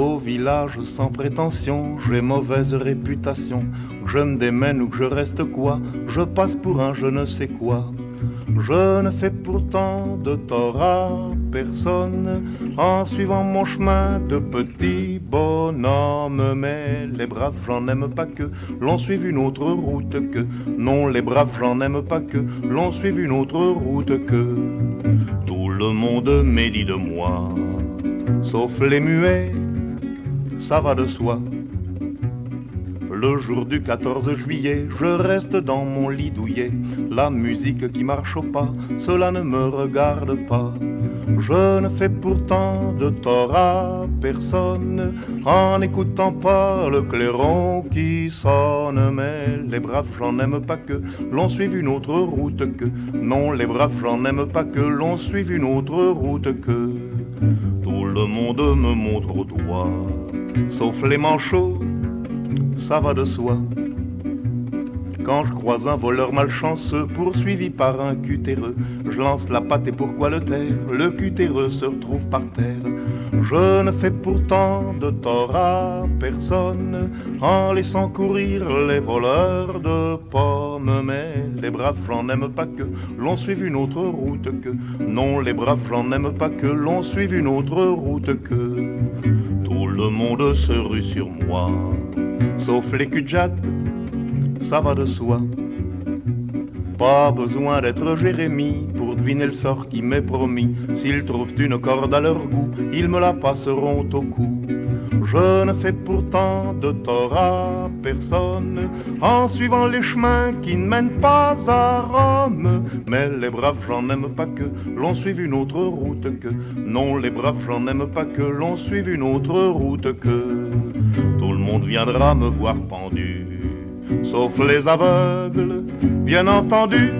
Au village sans prétention, j'ai mauvaise réputation. Je me démène ou que je reste quoi, je passe pour un je ne sais quoi. Je ne fais pourtant de tort à personne en suivant mon chemin de petit bonhomme. Mais les braves, j'en aime pas que l'on suive une autre route que. Non, les braves, j'en aime pas que l'on suive une autre route que. Tout le monde médit de moi, sauf les muets, ça va de soi. Le jour du 14 juillet, je reste dans mon lit douillet. La musique qui marche au pas, cela ne me regarde pas. Je ne fais pourtant de tort à personne en n'écoutant pas le clairon qui sonne. Mais les braves, j'en aime pas que l'on suive une autre route que. Non, les braves, j'en aime pas que l'on suive une autre route que. Le monde me montre au doigt, sauf les manchots ça va de soi. Quand je croise un voleur malchanceux poursuivi par un cutéreux, je lance la patte et pourquoi le taire? Le cutéreux se retrouve par terre. Je ne fais pourtant de tort à personne en laissant courir les voleurs de Mais les braves, j'en aime pas que l'on suive une autre route que. Non, les braves, j'en aime pas que l'on suive une autre route que. Tout le monde se rue sur moi sauf les cul ça va de soi. Pas besoin d'être Jérémie pour deviner le sort qui m'est promis. S'ils trouvent une corde à leur goût, ils me la passeront au cou. Je ne fais pourtant de tort à personne en suivant les chemins qui ne mènent pas à Rome. Mais les braves, j'en aime pas que l'on suive une autre route que. Non, les braves, j'en aime pas que l'on suive une autre route que. Tout le monde viendra me voir pendu, sauf les aveugles, bien entendu